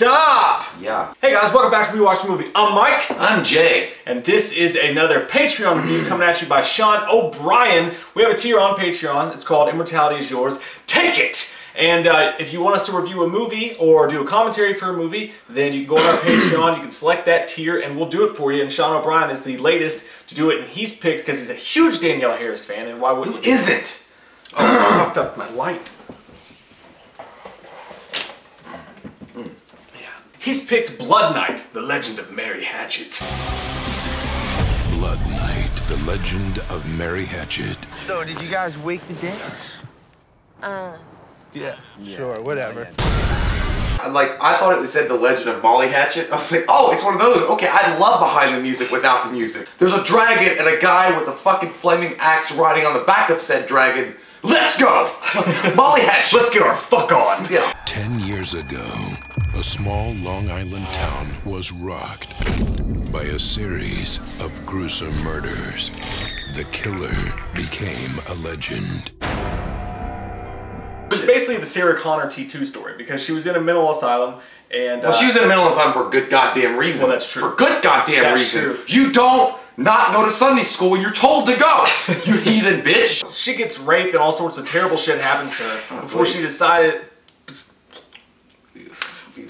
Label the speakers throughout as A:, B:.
A: Stop!
B: Yeah.
A: Hey guys, welcome back to We Watched a Movie. I'm Mike,
B: I'm Jay.
A: and this is another Patreon review coming at you by Sean O'Brien. We have a tier on Patreon. It's called Immortality is Yours. Take it! And uh, if you want us to review a movie or do a commentary for a movie, then you can go on our Patreon, you can select that tier, and we'll do it for you. And Sean O'Brien is the latest to do it, and he's picked because he's a huge Danielle Harris fan, and why wouldn't
B: Who isn't?
A: Oh, I fucked up my light. He's picked Blood Night, the legend of Mary Hatchet.
C: Blood Night, the legend of Mary Hatchet.
D: So, did you guys wake the dead? Uh.
E: Yeah, sure, whatever.
B: I, Like, I thought it was said The Legend of Molly Hatchet. I was like, oh, it's one of those. Okay, I love behind the music without the music. There's a dragon and a guy with a fucking flaming axe riding on the back of said dragon. Let's go! Molly Hatchet!
A: Let's get our fuck on.
B: Yeah.
C: Ten years ago, a small Long Island town was rocked by a series of gruesome murders. The killer became a legend.
A: It was basically the Sarah Connor T2 story because she was in a mental asylum and
B: Well,
A: uh,
B: she was in a mental asylum for a good goddamn reason.
A: Well, that's true.
B: For good goddamn
A: That's
B: reason.
A: true.
B: You don't not go to Sunday school when you're told to go. you heathen bitch.
A: she gets raped and all sorts of terrible shit happens to her
B: Oh,
A: before she decided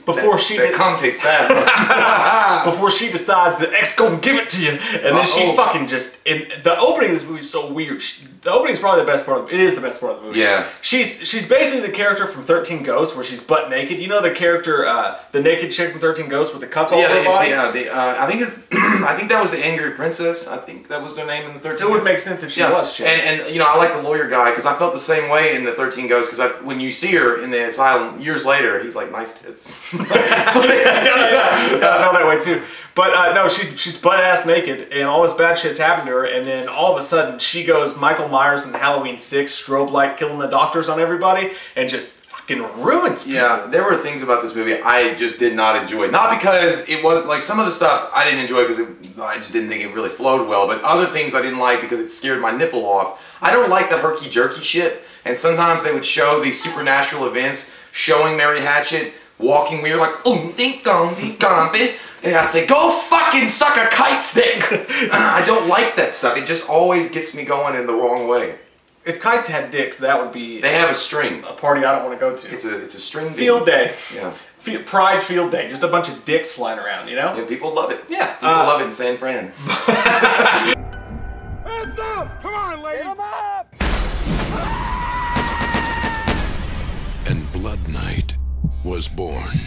A: Before
B: that,
A: she
B: that cum tastes bad.
A: before she decides that X gonna give it to you, and then she
B: Uh-oh.
A: fucking just. In, the opening of this movie is so weird. She, the opening is probably the best part. Of, it is the best part of the movie.
B: Yeah.
A: She's she's basically the character from Thirteen Ghosts, where she's butt naked. You know the character, uh, the naked chick from Thirteen Ghosts with the cuts all
B: yeah,
A: over her body.
B: the, uh, the, uh, I think it's. I think that was the angry princess. I think that was their name in the thirteen.
A: It would make sense if she
B: Yeah,
A: was chick.
B: and, and you know I like the lawyer guy because I felt the same way in the Thirteen Ghosts because when you see her in the asylum years later, he's like nice tits.
A: Yeah, yeah, I felt that way too. But uh, no, she's she's butt ass naked, and all this bad shit's happened to her, and then all of a sudden she goes Michael Myers in Halloween Six, strobe light, killing the doctors on everybody, and just fucking ruins. people.
B: Yeah, there were things about this movie I just did not enjoy. Not because it was like some of the stuff I didn't enjoy because I just didn't think it really flowed well, but other things I didn't like because it scared my nipple off. I don't like the herky jerky shit, and sometimes they would show these supernatural events showing Mary Hatchet walking weird like um ding dong ding dong and I say go fucking suck a kite stick. I don't like that stuff. It just always gets me going in the wrong way.
A: If kites had dicks, that would be
B: They have a string.
A: a party I don't want to go to.
B: It's a it's a string
A: field day.
B: Yeah.
A: Fe- Pride field day. Just a bunch of dicks flying around, you know?
B: Yeah, people love it.
A: Yeah,
B: people
A: uh,
B: love it in San Fran.
E: Hands up! Come on, lady!
C: Was born.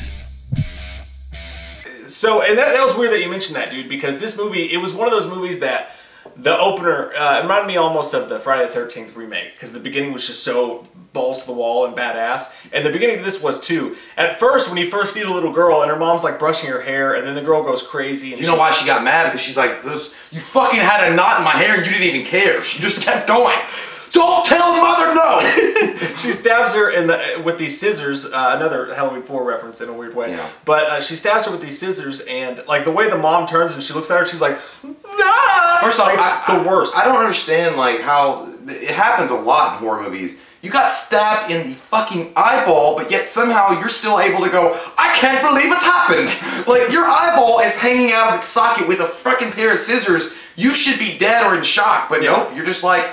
A: So, and that, that was weird that you mentioned that, dude, because this movie, it was one of those movies that the opener uh, reminded me almost of the Friday the 13th remake, because the beginning was just so balls to the wall and badass. And the beginning of this was too. At first, when you first see the little girl and her mom's like brushing her hair, and then the girl goes crazy. And
B: You know why she got mad? Because she's like, "Those you fucking had a knot in my hair and you didn't even care." She just kept going. Don't tell mother no.
A: she stabs her in the with these scissors. Uh, another Halloween Four reference in a weird way.
B: Yeah.
A: But uh, she stabs her with these scissors, and like the way the mom turns and she looks at her, she's like, "Ah!"
B: First off,
A: Like, it's
B: I,
A: the worst.
B: I don't understand like how it happens a lot in horror movies. You got stabbed in the fucking eyeball, but yet somehow you're still able to go, I can't believe it's happened. Like your eyeball is hanging out of its socket with a fucking pair of scissors. You should be dead or in shock, but
A: Yeah.
B: nope, you're just like,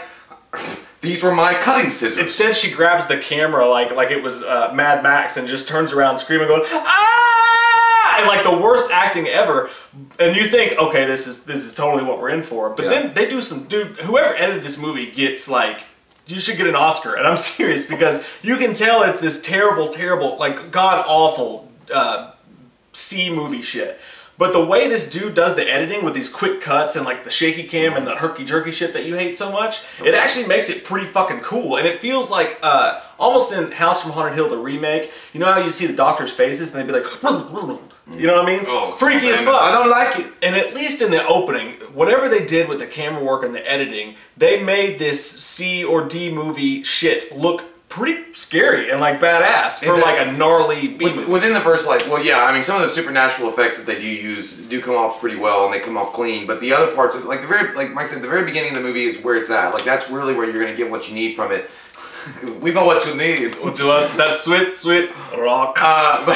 B: these were my cutting scissors.
A: Instead, she grabs the camera like like it was uh, Mad Max and just turns around screaming, going ah, and like the worst acting ever. And you think, okay, this is this is totally what we're in for. But
B: Yeah.
A: then they do some dude. Whoever edited this movie gets like. You should get an Oscar, and I'm serious because you can tell it's this terrible, terrible, like god awful uh, C movie shit. But the way this dude does the editing with these quick cuts and like the shaky cam and the herky jerky shit that you hate so much, it actually makes it pretty fucking cool. And it feels like uh, almost in House from Haunted Hill, the remake. You know how you see the doctors' faces and they'd be like, you know what I mean?
B: Oh,
A: Freaky as fuck.
B: I don't like it.
A: And at least in the opening, whatever they did with the camera work and the editing, they made this C or D movie shit look pretty scary and like badass for like a gnarly
B: With- Within the first, like, well, yeah, I mean, some of the supernatural effects that they do use do come off pretty well, and they come off clean. But the other parts, of, like the very, like Mike said, the very beginning of the movie is where it's at. Like that's really where you're gonna get what you need from it. we know what you need.
A: What you want? That sweet, sweet rock.
B: Uh, but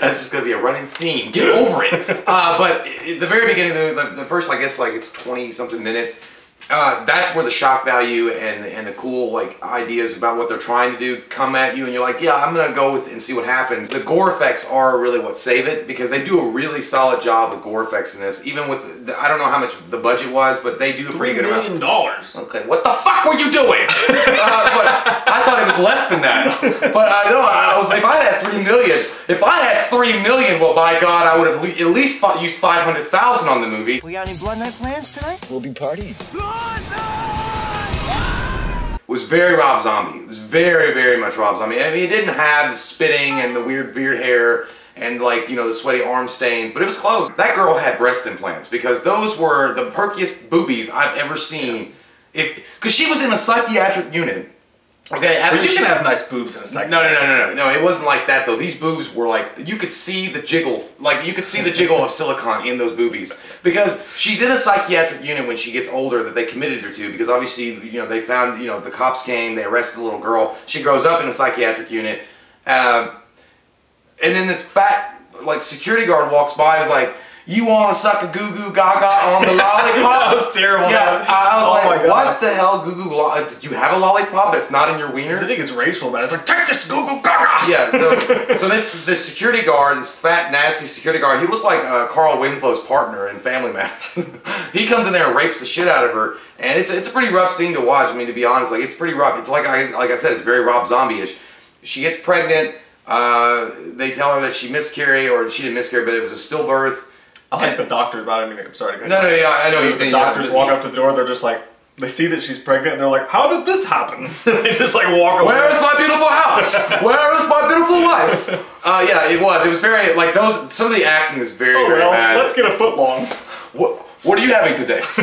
B: that's just gonna be a running theme. Get over it. Uh, but the very beginning, the, the, the first, I guess, like it's twenty something minutes. Uh, that's where the shock value and and the cool like ideas about what they're trying to do come at you, and you're like, yeah, I'm gonna go with and see what happens. The gore effects are really what save it because they do a really solid job with gore effects in this. Even with the, I don't know how much the budget was, but they do a pretty good amount.
A: million dollars.
B: Okay, what the fuck were you doing? uh, but I thought it was less than that. But I know I was if I had three million, if I had three million, well, by God, I would have at least fi- used five hundred thousand on the movie.
D: We got any blood night plans tonight?
E: We'll be partying. Blood Night!
B: Was very Rob Zombie. It was very, very much Rob Zombie. I mean, it didn't have the spitting and the weird beard hair and like you know the sweaty arm stains, but it was close. That girl had breast implants because those were the perkiest boobies I've ever seen. If because she was in a psychiatric unit. Okay, after
A: But you can have nice boobs in a second.
B: No, no, no, no, no, no. It wasn't like that though. These boobs were like you could see the jiggle, like you could see the jiggle of silicone in those boobies because she's in a psychiatric unit when she gets older that they committed her to because obviously you know they found you know the cops came, they arrested the little girl. She grows up in a psychiatric unit, um, and then this fat like security guard walks by is like. You want to suck a goo goo gaga on the lollipop?
A: That was terrible.
B: Yeah, I I was
A: Oh
B: like, what the hell, goo goo? Lo- did you have a lollipop that's not in your wiener?
A: I think it's racial, but it's like, take this Google Gaga!
B: Yeah, so, so this this security guard, this fat, nasty security guard, he looked like uh, Carl Winslow's partner in Family Man. he comes in there and rapes the shit out of her, and it's it's a pretty rough scene to watch. I mean, to be honest, like it's pretty rough. It's like I like I said, it's very Rob Zombie-ish. She gets pregnant. Uh, they tell her that she miscarried, or she didn't miscarry, but it was a stillbirth.
A: I like the doctors, but I don't mean, I'm sorry. guys.
B: No, no, yeah, I know you
A: The doctors
B: yeah,
A: walk up to the door, they're just like, they see that she's pregnant, and they're like, how did this happen? they just like walk away.
B: Where is my beautiful house? Where is my beautiful wife? Uh, yeah, it was. It was very like those. Some of the acting is very,
A: Oh,
B: very
A: well,
B: bad.
A: let's get a foot long.
B: What What are you having today?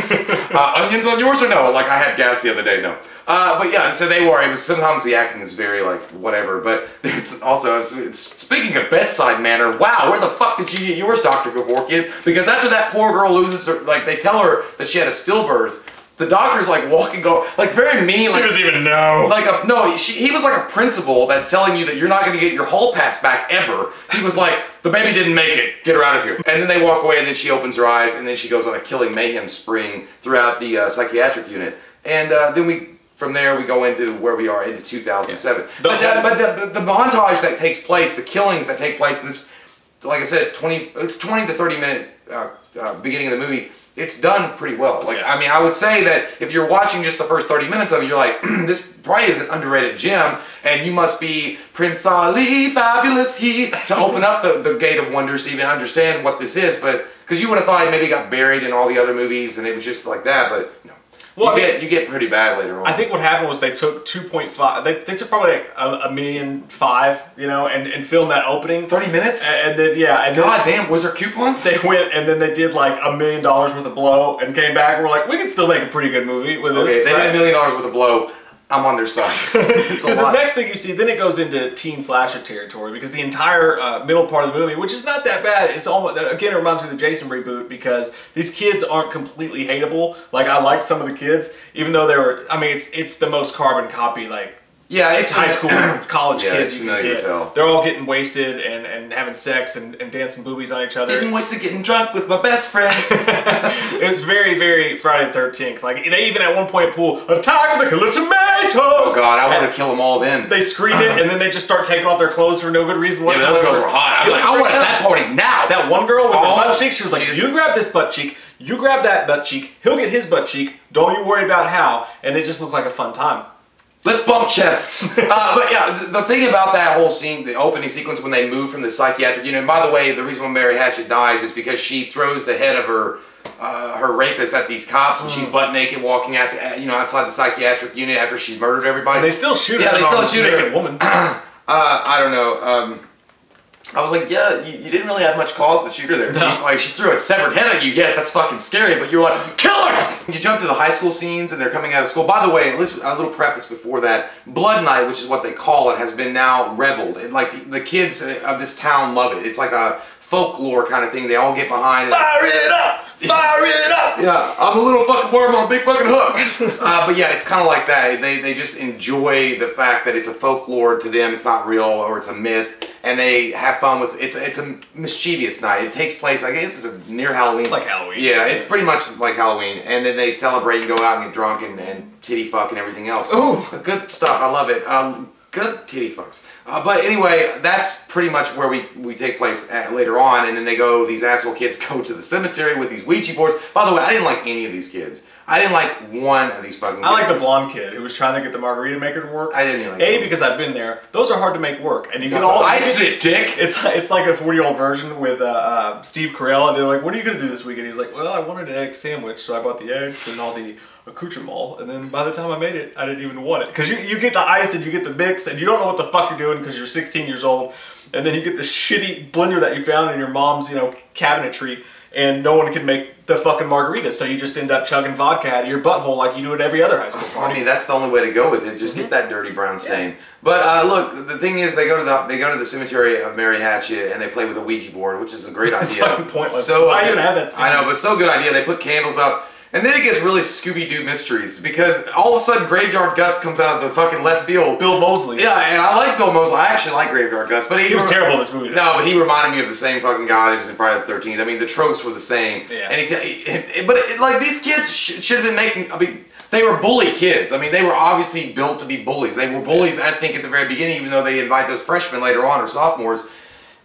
B: uh, onions on yours or no? Like I had gas the other day. No. Uh, but yeah, so they were. It was sometimes the acting is very like whatever. But there's also speaking of bedside manner. Wow, where the fuck did you get yours, Doctor Kevorkian? Because after that poor girl loses her, like they tell her that she had a stillbirth. The doctor's like walking, go like very mean.
A: She
B: like,
A: doesn't even know.
B: like a no, she, he was like a principal that's telling you that you're not going to get your hall pass back ever. He was like, the baby didn't make it. Get her out of here. And then they walk away, and then she opens her eyes, and then she goes on a killing mayhem spring throughout the uh, psychiatric unit. And uh, then we, from there, we go into where we are into 2007.
A: The
B: But, uh, but the, the montage that takes place, the killings that take place in this, like I said, 20, it's 20 to 30 minute uh, uh, beginning of the movie. It's done pretty well. Like. I mean, I would say that if you're watching just the first 30 minutes of it, you're like, this probably is an underrated gem, and you must be Prince Ali, fabulous he, to open up the, the gate of wonders to even understand what this is. But because you would have thought it maybe got buried in all the other movies, and it was just like that. But
A: Well,
B: you
A: I mean-
B: get you get pretty bad later on.
A: I think what happened was they took 2.5, they, they took probably like a, a million five, you know, and, and filmed that opening.
B: 30 minutes.
A: And, and then, yeah, and then
B: God damn, was there coupons?
A: they went and then they did like a million dollars worth of blow and came back and were like, we can still make a pretty good movie with
B: okay,
A: this.
B: they
A: right?
B: did a million dollars worth of blow. I'm on their side.
A: Because the next thing you see, then it goes into teen slasher territory because the entire uh, middle part of the movie, which is not that bad, it's almost again it reminds me of the Jason reboot because these kids aren't completely hateable. Like I liked some of the kids, even though they were. I mean, it's it's the most carbon copy like
B: yeah, it's
A: high school, college
B: Yeah,
A: kids you can get. They're all getting wasted and, and having sex and, and dancing boobies on each other.
B: Getting wasted, getting drunk with my best friend.
A: it was very, very Friday the Thirteenth. Like they even at one point pull Attack of the Killer Tomatoes.
B: Oh God, I want to kill them all then.
A: They scream it and then they just start taking off their clothes for no good reason
B: Yeah, those girls were hot. I'm like,
A: was
B: I want that party now.
A: That one girl with
B: Oh,
A: the butt cheek, she was like,
B: geez.
A: "You grab this butt cheek, you grab that butt cheek, he'll get his butt cheek. Don't you worry about how." And it just looked like a fun time.
B: Let's bump chests. uh, but yeah, the thing about that whole scene, the opening sequence when they move from the psychiatric unit. And by the way, the reason why Mary Hatchet dies is because she throws the head of her. Uh, her rapist at these cops, and
A: Mm.
B: she's butt naked walking after, uh, you know, outside the psychiatric unit after she's murdered everybody.
A: And they still shoot
B: Yeah, they still shoot her.
A: naked woman.
B: Uh, I don't know. Um, I was like, yeah, you, you didn't really have much cause to shoot her there. She, like, she threw a severed head at you. Yes, that's fucking scary, but you were like, kill her! You jump to the high school scenes and they're coming out of school. By the way, a little preface before that. Blood Night, which is what they call it, has been now reveled. And, like, the kids of this town love it. It's like a folklore kind of thing. They all get behind it.
A: Fire it up!
B: Fire it up! Yeah, I'm a little fucking worm on a big fucking hook. uh, but yeah, it's kind of like that. They, they just enjoy the fact that it's a folklore to them. It's not real or it's a myth. And they have fun with it's it's a mischievous night. It takes place, I guess, it's near Halloween.
A: It's like Halloween.
B: Yeah, it's pretty much like Halloween. And then they celebrate and go out and get drunk and, and titty fuck and everything else.
A: Ooh.
B: good stuff. I love it. Um, good titty fucks. Uh, but anyway, that's pretty much where we, we take place at, later on. And then they go, these asshole kids go to the cemetery with these Ouija boards. By the way, I didn't like any of these kids. I didn't like one of these fucking
A: I like the blonde kid who was trying to get the margarita maker to work.
B: I didn't like
A: A
B: him.
A: because I've been there. Those are hard to make work, and you get
B: No,
A: all.
B: I
A: you get-
B: said it, dick.
A: It's it's like a 40 year old Virgin with uh, uh, Steve Carell, and they're like, "What are you gonna do this weekend?" He's like, "Well, I wanted an egg sandwich, so I bought the eggs and all the accoutrement, and then by the time I made it, I didn't even want it because you you get the ice and you get the mix, and you don't know what the fuck you're doing because you're 16 years old, and then you get this shitty blender that you found in your mom's you know cabinetry." And no one can make the fucking margarita, so you just end up chugging vodka out of your butthole like you do at every other high school party.
B: I mean, that's the only way to go with it. Just
A: Mm-hmm.
B: get that dirty brown stain. But uh, look, the thing is, they go to the they go to the cemetery of Mary Hatchet and they play with a Ouija board, which is a great idea.
A: fucking pointless. Why even have that scene?
B: I know, but so good idea. They put candles up. And then it gets really Scooby Doo mysteries because all of a sudden Graveyard Gus comes out of the fucking left field.
A: Bill Moseley.
B: Yeah, and I like Bill Moseley. I actually like Graveyard Gus, but he,
A: He was terrible in this movie, though.
B: No, but he reminded me of the same fucking guy that was in Friday the Thirteenth. I mean, the tropes were the same.
A: Yeah.
B: And he, but it, like these kids sh- should have been making. I mean, they were bully kids. I mean, they were obviously built to be bullies. They were bullies, I think, at the very beginning, even though they invite those freshmen later on or sophomores.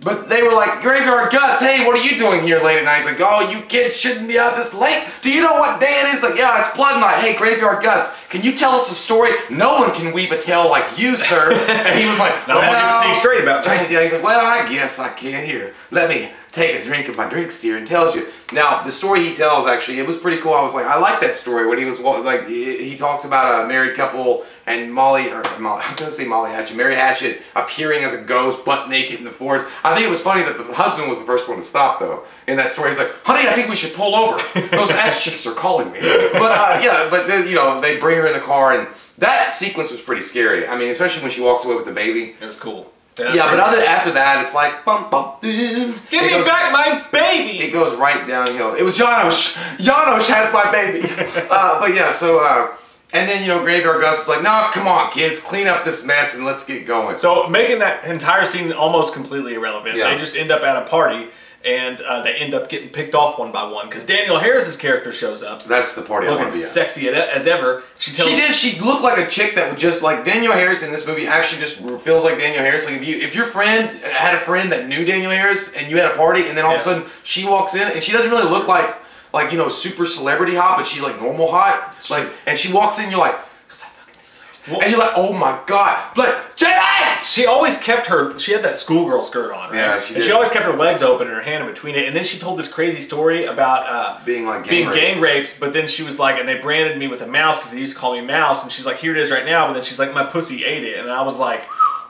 B: But they were like, Graveyard Gus, hey, what are you doing here late at night? He's like, oh, you kids shouldn't be out this late. Do you know what day it is? Like, yeah, it's blood night. Hey, Graveyard Gus, can you tell us a story? No one can weave a tale like you, sir. and he was like,
A: gonna give it to you straight about Jason.
B: Yeah, he's like, well, I guess I can. Here, let me take a drink of my drinks here and tells you. Now, the story he tells, actually, it was pretty cool. I was like, I like that story when he was, like, he talked about a married couple and Molly, or Molly, I'm gonna say Molly Hatchet, Mary Hatchet appearing as a ghost, butt naked in the forest. I think it was funny that the husband was the first one to stop, though, in that story. He's like, honey, I think we should pull over. Those ass chicks are calling me. But, uh, yeah, but, then, you know, they bring her in the car, and that sequence was pretty scary. I mean, especially when she walks away with the baby.
A: It was cool.
B: Yeah, but other after that, it's like bum bum.
A: Give
B: it
A: me
B: goes,
A: back my baby!
B: It goes right downhill. It was Janosch. Janosch has my baby. uh, but yeah, so uh, and then you know Graveyard Gus is like, no, come on, kids, clean up this mess and let's get going.
A: So making that entire scene almost completely irrelevant.
B: Yeah.
A: They just end up at a party and uh, they end up getting picked off one by one because Danielle Harris's character shows up,
B: that's the party I
A: looking sexy as- ever. She tells
B: She did. She looked like a chick that would just like Danielle Harris in this movie. Actually, just feels like Danielle Harris. Like if you, if your friend had a friend that knew Danielle Harris and you had a party, and then all of a sudden she walks in and she doesn't really look like like you know super celebrity hot, but she's like normal hot. Like and she walks in, you're like, cause I fucking
A: Well-
B: and you're like, oh my god, like Jay.
A: She always kept her. She had that schoolgirl skirt on, right?
B: Yeah, she did.
A: And she always kept her legs open and her hand in between it. And then she told this crazy story about uh,
B: Being, like, gang
A: being
B: raped.
A: gang raped. But then she was like, and they branded me with a mouse because they used to call me Mouse. And she's like, here it is right now. But then she's like, my pussy ate it. And I was like,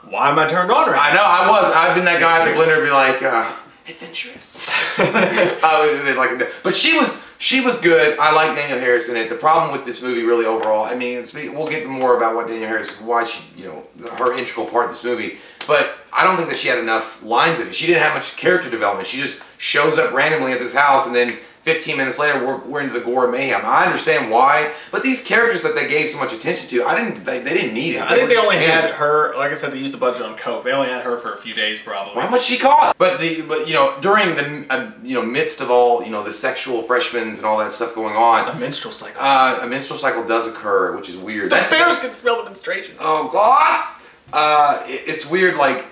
A: why am I turned on right
B: I know. I was. I've been that guy at the blender, be like, uh, adventurous. uh, like, but she was. She was good. I like Danielle Harris in it. The problem with this movie, really overall, I mean, we'll get more about what Danielle Harris, why she, you know, her integral part of this movie. But I don't think that she had enough lines in it. She didn't have much character development. She just shows up randomly at this house, and then 15 minutes later, we're, we're into the gore mayhem. I understand why, but these characters that they gave so much attention to, I didn't. They, they didn't need it.
A: I think they only had her. Like I said, they used the budget on coke. They only had her for a few days, probably.
B: How much she cost? But the but you know during the uh, you know midst of all you know the sexual freshmen and all that stuff going on, A
A: menstrual cycle.
B: uh, a menstrual cycle does occur, which is weird.
A: the bears can smell the menstruation.
B: oh god, uh, it- it's weird. Like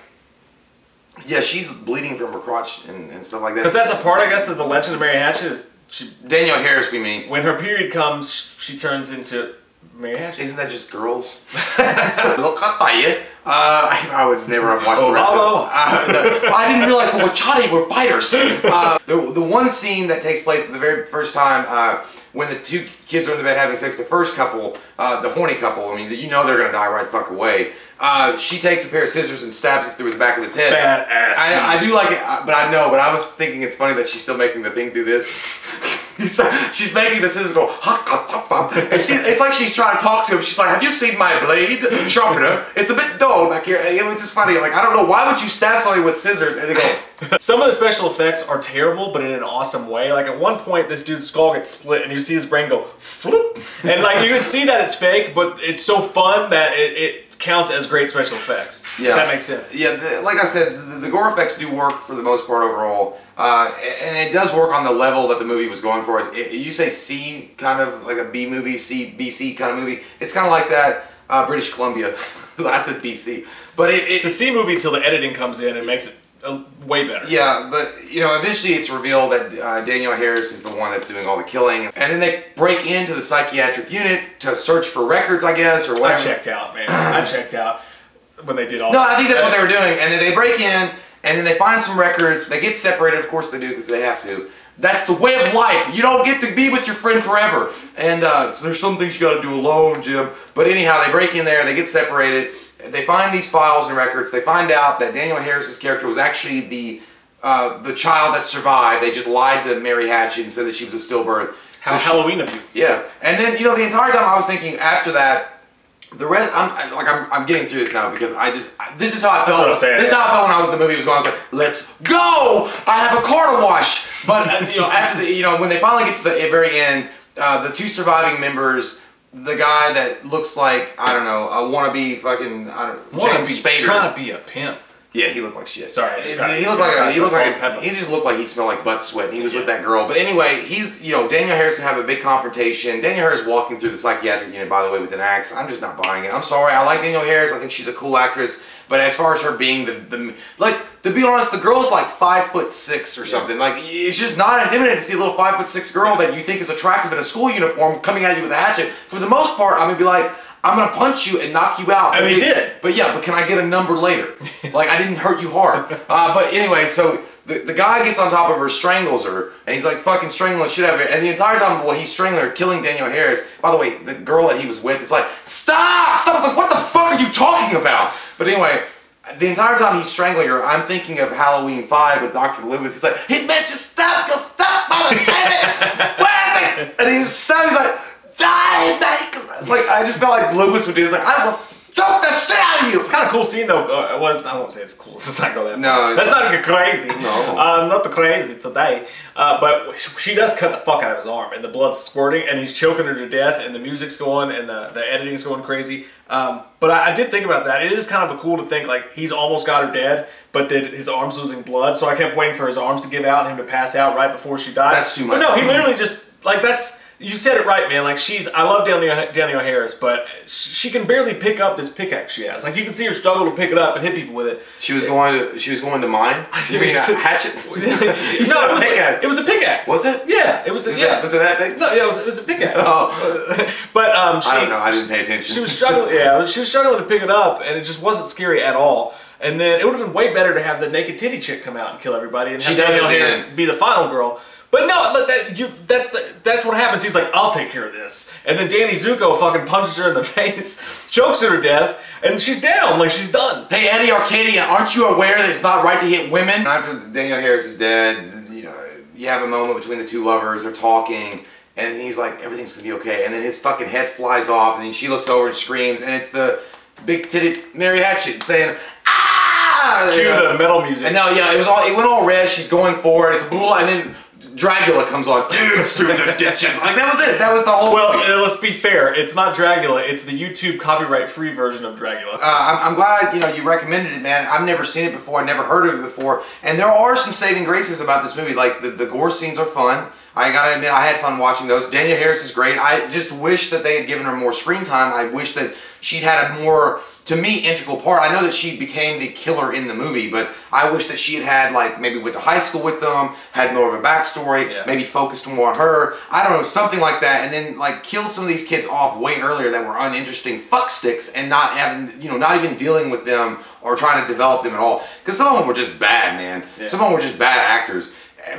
B: yeah, she's bleeding from her crotch and, and stuff like that.
A: Because that's a part, I guess, of the legend of Mary Hatchet is she
B: Danielle Harris. We mean.
A: when her period comes, she turns into Mary Hatchet.
B: Isn't that just girls? Look. Uh, I, I would never have watched the
A: Oh,
B: rest
A: oh,
B: of it. Uh, no, I didn't realize the Wachati were biters. Uh, the, the one scene that takes place the very first time uh, when the two kids are in the bed having sex, the first couple, uh, the horny couple, I mean, you know they're going to die right the fuck away. Uh, she takes a pair of scissors and stabs it through the back of his head.
A: Badass
B: I, I do like it, uh, but I know, but I was thinking it's funny that she's still making the thing do this. She's making the scissors go hop, hop, hop, hop. And she's, it's like she's trying to talk to him. She's like, "Have you seen my blade sharpener? It's a bit dull back here." It was just funny. Like I don't know why would you stab somebody with scissors and they go.
A: Some of the special effects are terrible, but in an awesome way. Like at one point, this dude's skull gets split, and you see his brain go floop, and like you can see that it's fake, but it's so fun that it, it counts as great special effects. If that makes sense.
B: Yeah, the, like I said, the, the gore effects do work for the most part overall, uh, and it does work on the level that the movie was going for. It, you say C, kind of like a B movie, C, BC kind of movie. It's kind of like that. Uh, British Columbia. I said BC, but it, it,
A: It's a C movie until the editing comes in and makes it uh, way better.
B: Yeah, but you know, eventually it's revealed that uh, Danielle Harris is the one that's doing all the killing, and then they break into the psychiatric unit to search for records, I guess, or
A: what?
B: I
A: checked out, man. I checked out when they did all.
B: No,
A: that.
B: I think that's what they were doing, and then they break in, and then they find some records. They get separated, of course they do, because they have to. That's the way of life. You don't get to be with your friend forever, and uh, so there's some things you got to do alone, Jim. But anyhow, they break in there, they get separated. They find these files and records. They find out that Danielle Harris's character was actually the uh, the child that survived. They just lied to Mary Hatchet and said that she was a stillbirth.
A: How
B: she-
A: Halloween of you.
B: yeah, and then you know the entire time I was thinking after that, the rest. I'm like I'm, I'm getting through this now because I just I- this is how I felt.
A: what I'm saying,
B: this is how I felt when I was the movie was going. I was like, let's go! I have a car to wash. But uh, you know after the you know when they finally get to the very end, uh, the two surviving members. The guy that looks like I don't know a wannabe fucking I don't
A: Wanna
B: James
A: be-
B: Spader.
A: Trying to be a pimp.
B: Yeah, he looked like shit.
A: Sorry, I just got-
B: he looked like a, he looked like
A: and pepper.
B: he just looked like he smelled like butt sweat. And he was with that girl. But anyway, he's you know Daniel Harrison have a big confrontation. Danielle Harris walking through the psychiatric unit by the way with an axe. I'm just not buying it. I'm sorry. I like Danielle Harris. I think she's a cool actress. But as far as her being the the like to be honest, the girl's like five foot six or something. Like it's just not intimidating to see a little five foot six girl that you think is attractive in a school uniform coming at you with a hatchet. For the most part, I'm gonna be like. I'm gonna punch you and knock you out.
A: And he did.
B: But yeah, but can I get a number later? like I didn't hurt you hard. Uh, but anyway, so the, the guy gets on top of her, strangles her, and he's like fucking strangling shit out of her. And the entire time while he's strangling her, killing Danielle Harris. By the way, the girl that he was with is like, stop, stop. It's like, what the fuck are you talking about? But anyway. The entire time he's strangling her, I'm thinking of Halloween 5 with Dr. Lewis. He's like, he meant you stop, you'll stop, mother damn! Where is it? And he stops, he's like, die, mate! Like, I just felt like Lewis would do this, like, I will choke the shit out of you!
A: It's kind of cool scene though. Uh, it was I won't say it's cool. Let's not go that.
B: No,
A: far.
B: it's
A: that's
B: not.
A: not crazy.
B: No.
A: uh, not the crazy today. Uh, but she does cut the fuck out of his arm, and the blood's squirting, and he's choking her to death, and the music's going, and the the editing's going crazy. Um, but I, I did think about that. It is kind of cool to think like he's almost got her dead, but that his arm's losing blood. So I kept waiting for his arms to give out and him to pass out right before she died.
B: That's too
A: But
B: much.
A: no, he literally just like that's. You said it right, man. Like she's, I love Danielle, Danielle Harris, but she can barely pick up this pickaxe she has. Like you can see her struggle to pick it up and hit people with it.
B: She was going to, she was going to mine? You mean a hatchet?
A: no, it was,
B: pickaxe.
A: it was a pickaxe.
B: Was it?
A: Yeah, it was. A,
B: Was
A: yeah,
B: it, was it that big?
A: no, yeah, it was, it was a pickaxe.
B: Oh.
A: but um, she,
B: I don't know, I didn't pay attention.
A: She was struggling. Yeah, she was struggling to pick it up, and it just wasn't scary at all. And then it would have been way better to have the naked titty chick come out and kill everybody, and have Danielle Harris be the final girl. But no, but that you that's the that's what happens. He's like, I'll take care of this, and then Danny Zuko fucking punches her in the face, chokes her to death, and she's down, like she's done.
B: Hey Eddie Arcadia, aren't you aware that it's not right to hit women? After Danielle Harris is dead, you know, you have a moment between the two lovers, they're talking, and he's like, everything's gonna be okay. And then his fucking head flies off, and she looks over and screams, and it's the big titted Mary Hatchet saying, ah!
A: Cue
B: You know?
A: the metal music.
B: And now, yeah, it was all, it went all red, she's going for it, it's blah, and then Dragula comes on, through the ditches. Like, that was it, that was the whole
A: well, let's be fair. It's not Dragula. It's the YouTube copyright-free version of Dragula.
B: Uh, I'm, I'm glad you know you recommended it, man. I've never seen it before. I never heard of it before, and there are some saving graces about this movie. Like the, the gore scenes are fun. I gotta admit, I had fun watching those. Danielle Harris is great. I just wish that they had given her more screen time. I wish that she'd had a more, to me, integral part. I know that she became the killer in the movie, but I wish that she had had like maybe went to high school with them, had more of a backstory,
A: Yeah.
B: maybe focused more on her. I don't know, something like that, and then like killed some of these kids off way earlier that were uninteresting fuck sticks and not having, you know, not even dealing with them or trying to develop them at all. Because some of them were just bad, man.
A: Yeah.
B: Some of them were just bad actors.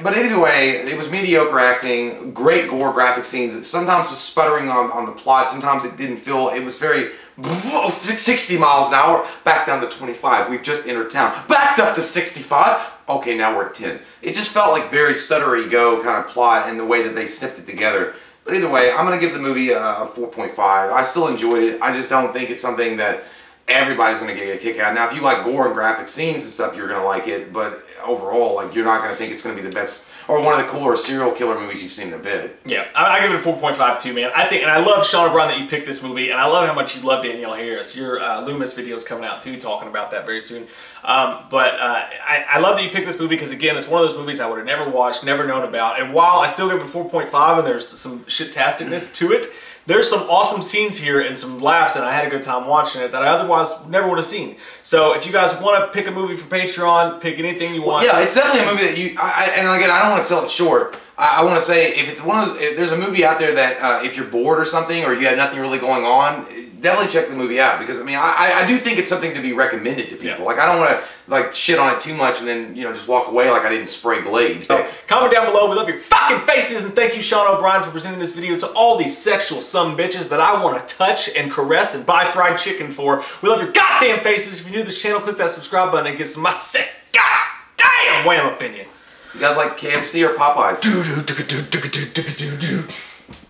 B: But either way, it was mediocre acting, great gore graphic scenes. It sometimes was sputtering on, on the plot. Sometimes it didn't feel, it was very 60 miles an hour, back down to 25. We've just entered town. Backed up to 65, okay, now we're at 10. It just felt like very stuttery go kind of plot and the way that they snipped it together. But either way, I'm going to give the movie a, a 4.5. I still enjoyed it. I just don't think it's something that everybody's going to get a kick out. Now, if you like gore and graphic scenes and stuff, you're going to like it. But overall, like you're not going to think it's going to be the best or one of the cooler serial killer movies you've seen in a bit.
A: Yeah, I, I give it a 4.5 too, man. I think, and I love Sean O'Brien that you picked this movie, and I love how much you love Danielle Harris. Your uh, Loomis video is coming out too, talking about that very soon. Um, but uh, I, I love that you picked this movie because again, it's one of those movies I would have never watched, never known about. And while I still give it a 4.5, and there's some shit-tasticness to it, there's some awesome scenes here and some laughs, and I had a good time watching it that I otherwise never would have seen. So if you guys want to pick a movie for Patreon, pick anything you want.
B: Yeah, it's definitely a movie that you. I, I, and again, I don't want to sell it short. I, I want to say if it's one of those, if there's a movie out there that uh, if you're bored or something or you had nothing really going on, definitely check the movie out because I mean I, I do think it's something to be recommended to people.
A: Yeah.
B: Like I don't want to like shit on it too much and then you know just walk away like I didn't spray Glade.
A: So, comment down below. We love your fucking faces. And thank you, Sean O'Brien, for presenting this video to all these sexual some bitches that I want to touch and caress and buy fried chicken for. We love your goddamn faces. If you're new to this channel, click that subscribe button and get some of my sick goddamn wham opinion.
B: You guys like KFC or Popeyes?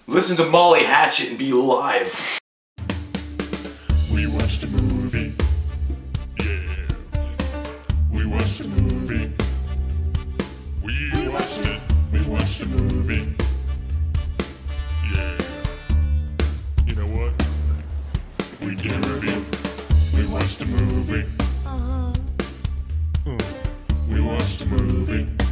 B: Listen to Molly Hatchet and be live.
F: We watched a movie. watched it. We watched a movie. Yeah. You know what? We did a review. We watched a movie. Uh-huh. Hmm. We watched a movie.